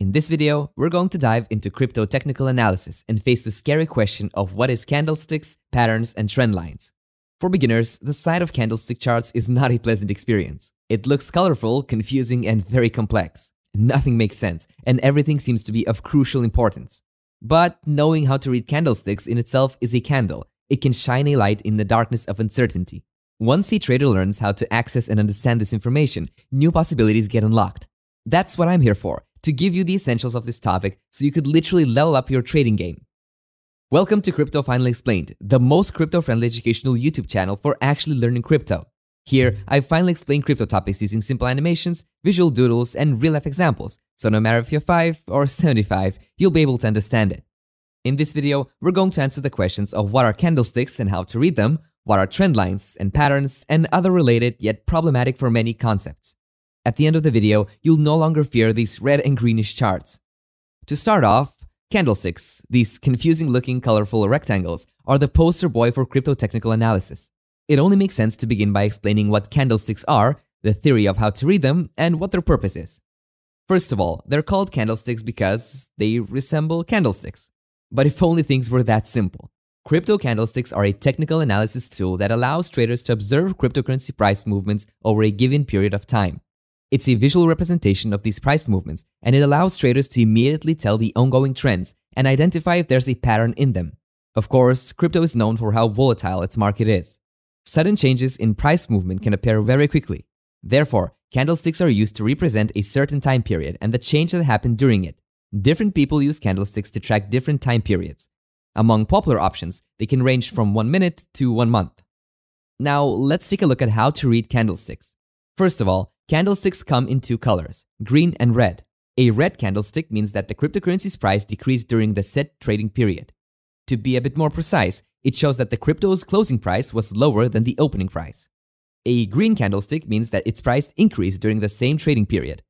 In this video, we're going to dive into crypto technical analysis and face the scary question of what is candlesticks, patterns, and trend lines. For beginners, the sight of candlestick charts is not a pleasant experience. It looks colorful, confusing, and very complex. Nothing makes sense, and everything seems to be of crucial importance. But knowing how to read candlesticks in itself is a candle. It can shine a light in the darkness of uncertainty. Once a trader learns how to access and understand this information, new possibilities get unlocked. That's what I'm here for, to give you the essentials of this topic so you could literally level up your trading game. Welcome to Crypto Finally Explained, the most crypto friendly educational YouTube channel for actually learning crypto. Here, I finally explain crypto topics using simple animations, visual doodles, and real life examples, so no matter if you're 5 or 75, you'll be able to understand it. In this video, we're going to answer the questions of what are candlesticks and how to read them, what are trend lines and patterns, and other related yet problematic for many concepts. At the end of the video, you'll no longer fear these red and greenish charts. To start off, candlesticks, these confusing looking colorful rectangles, are the poster boy for crypto technical analysis. It only makes sense to begin by explaining what candlesticks are, the theory of how to read them, and what their purpose is. First of all, they're called candlesticks because they resemble candlesticks. But if only things were that simple. Crypto candlesticks are a technical analysis tool that allows traders to observe cryptocurrency price movements over a given period of time. It's a visual representation of these price movements, and it allows traders to immediately tell the ongoing trends and identify if there's a pattern in them. Of course, crypto is known for how volatile its market is. Sudden changes in price movement can appear very quickly. Therefore, candlesticks are used to represent a certain time period and the change that happened during it. Different people use candlesticks to track different time periods. Among popular options, they can range from 1 minute to 1 month. Now, let's take a look at how to read candlesticks. First of all, candlesticks come in two colors, green and red. A red candlestick means that the cryptocurrency's price decreased during the set trading period. To be a bit more precise, it shows that the crypto's closing price was lower than the opening price. A green candlestick means that its price increased during the same trading period.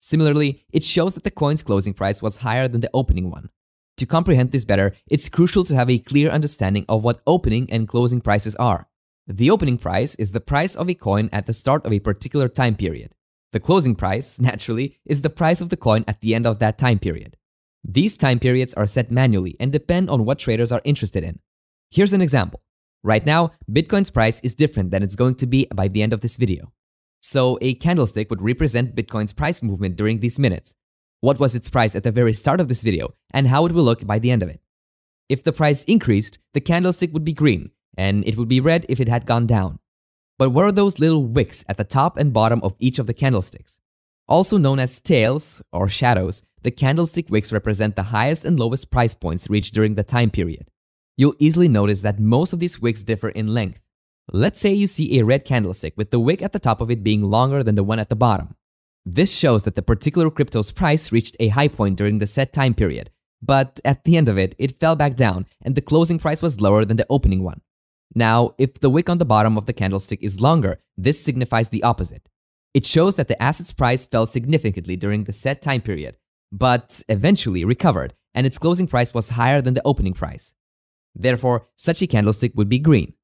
Similarly, it shows that the coin's closing price was higher than the opening one. To comprehend this better, it's crucial to have a clear understanding of what opening and closing prices are. The opening price is the price of a coin at the start of a particular time period. The closing price, naturally, is the price of the coin at the end of that time period. These time periods are set manually and depend on what traders are interested in. Here's an example. Right now, Bitcoin's price is different than it's going to be by the end of this video. So a candlestick would represent Bitcoin's price movement during these minutes, what was its price at the very start of this video, and how it will look by the end of it. If the price increased, the candlestick would be green, and it would be red if it had gone down. But what are those little wicks at the top and bottom of each of the candlesticks? Also known as tails or shadows, the candlestick wicks represent the highest and lowest price points reached during the time period. You'll easily notice that most of these wicks differ in length. Let's say you see a red candlestick with the wick at the top of it being longer than the one at the bottom. This shows that the particular crypto's price reached a high point during the set time period, but at the end of it, it fell back down and the closing price was lower than the opening one. Now, if the wick on the bottom of the candlestick is longer, this signifies the opposite. It shows that the asset's price fell significantly during the set time period, but eventually recovered and its closing price was higher than the opening price. Therefore, such a candlestick would be green.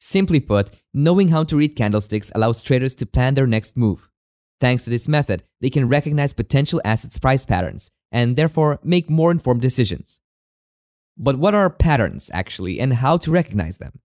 Simply put, knowing how to read candlesticks allows traders to plan their next move. Thanks to this method, they can recognize potential assets' price patterns and therefore make more informed decisions. But what are patterns actually and how to recognize them?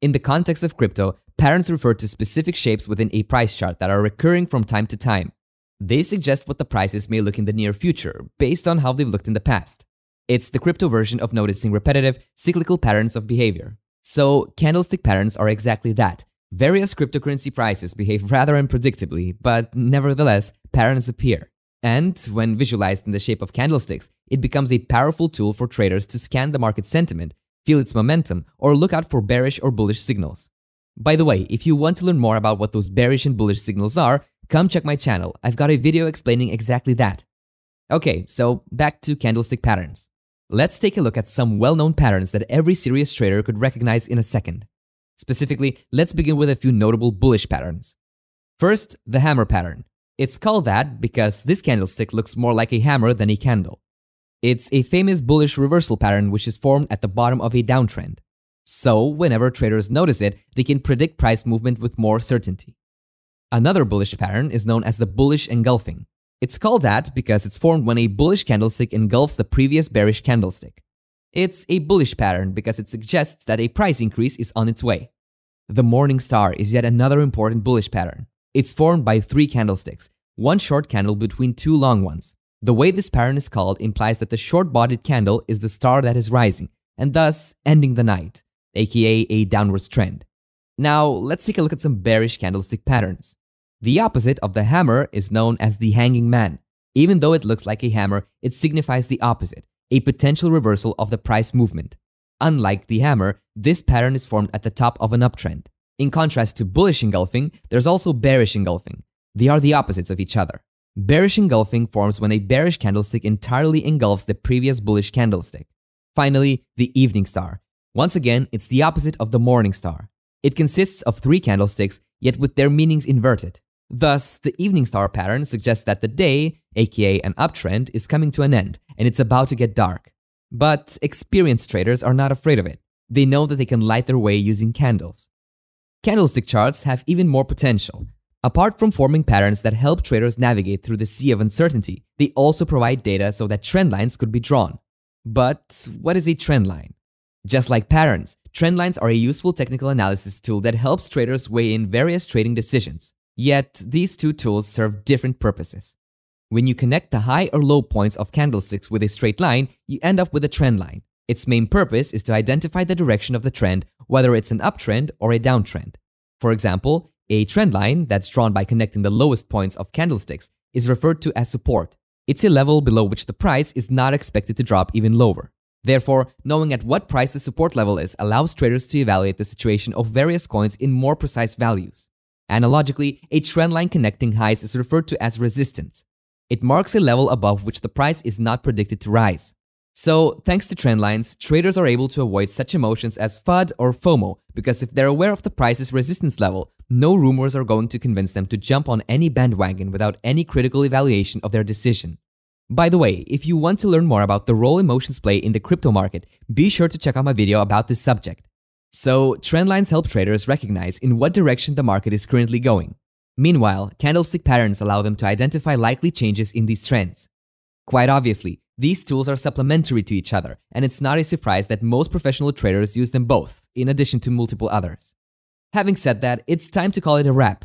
In the context of crypto, patterns refer to specific shapes within a price chart that are recurring from time to time. They suggest what the prices may look in the near future based on how they've looked in the past. It's the crypto version of noticing repetitive, cyclical patterns of behavior. So, candlestick patterns are exactly that Various cryptocurrency prices behave rather unpredictably, but nevertheless, patterns appear. And when visualized in the shape of candlesticks, it becomes a powerful tool for traders to scan the market sentiment, feel its momentum, or look out for bearish or bullish signals. By the way, if you want to learn more about what those bearish and bullish signals are, come check my channel. I've got a video explaining exactly that. Okay, so back to candlestick patterns. Let's take a look at some well-known patterns that every serious trader could recognize in a second. Specifically, let's begin with a few notable bullish patterns. First, the hammer pattern. It's called that because this candlestick looks more like a hammer than a candle. It's a famous bullish reversal pattern which is formed at the bottom of a downtrend. So, whenever traders notice it, they can predict price movement with more certainty. Another bullish pattern is known as the bullish engulfing. It's called that because it's formed when a bullish candlestick engulfs the previous bearish candlestick. It's a bullish pattern because it suggests that a price increase is on its way. The morning star is yet another important bullish pattern. It's formed by three candlesticks, one short candle between two long ones. The way this pattern is called implies that the short-bodied candle is the star that is rising, and thus ending the night, aka a downwards trend. Now, let's take a look at some bearish candlestick patterns. The opposite of the hammer is known as the hanging man. Even though it looks like a hammer, it signifies the opposite, a potential reversal of the price movement. Unlike the hammer, this pattern is formed at the top of an uptrend. In contrast to bullish engulfing, there's also bearish engulfing. They are the opposites of each other. Bearish engulfing forms when a bearish candlestick entirely engulfs the previous bullish candlestick. Finally, the evening star. Once again, it's the opposite of the morning star. It consists of three candlesticks, yet with their meanings inverted. Thus, the evening star pattern suggests that the day, aka an uptrend, is coming to an end and it's about to get dark. But experienced traders are not afraid of it. They know that they can light their way using candles. Candlestick charts have even more potential. Apart from forming patterns that help traders navigate through the sea of uncertainty, they also provide data so that trend lines could be drawn. But what is a trend line? Just like patterns, trend lines are a useful technical analysis tool that helps traders weigh in various trading decisions. Yet, these two tools serve different purposes. When you connect the high or low points of candlesticks with a straight line, you end up with a trend line. Its main purpose is to identify the direction of the trend, whether it's an uptrend or a downtrend. For example, a trend line that's drawn by connecting the lowest points of candlesticks is referred to as support. It's a level below which the price is not expected to drop even lower. Therefore, knowing at what price the support level is allows traders to evaluate the situation of various coins in more precise values. Analogically, a trend line connecting highs is referred to as resistance. It marks a level above which the price is not predicted to rise. So, thanks to trend lines, traders are able to avoid such emotions as FUD or FOMO because if they're aware of the price's resistance level, no rumors are going to convince them to jump on any bandwagon without any critical evaluation of their decision. By the way, if you want to learn more about the role emotions play in the crypto market, be sure to check out my video about this subject. So, trend lines help traders recognize in what direction the market is currently going. Meanwhile, candlestick patterns allow them to identify likely changes in these trends. Quite obviously, these tools are supplementary to each other, and it's not a surprise that most professional traders use them both, in addition to multiple others. Having said that, it's time to call it a wrap.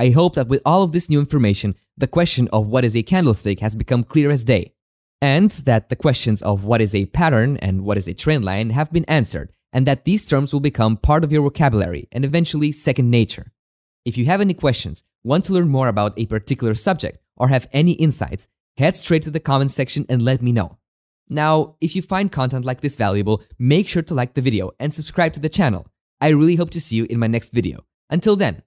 I hope that with all of this new information, the question of what is a candlestick has become clear as day, and that the questions of what is a pattern and what is a trend line have been answered, and that these terms will become part of your vocabulary and eventually second nature. If you have any questions, want to learn more about a particular subject, or have any insights, head straight to the comments section and let me know. Now, if you find content like this valuable, make sure to like the video and subscribe to the channel. I really hope to see you in my next video. Until then,